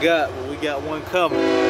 got, but we got one coming.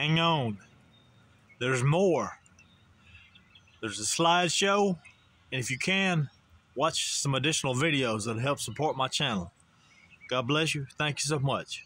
Hang on. There's more. There's a slideshow, and if you can, watch some additional videos that'll help support my channel. God bless you. Thank you so much.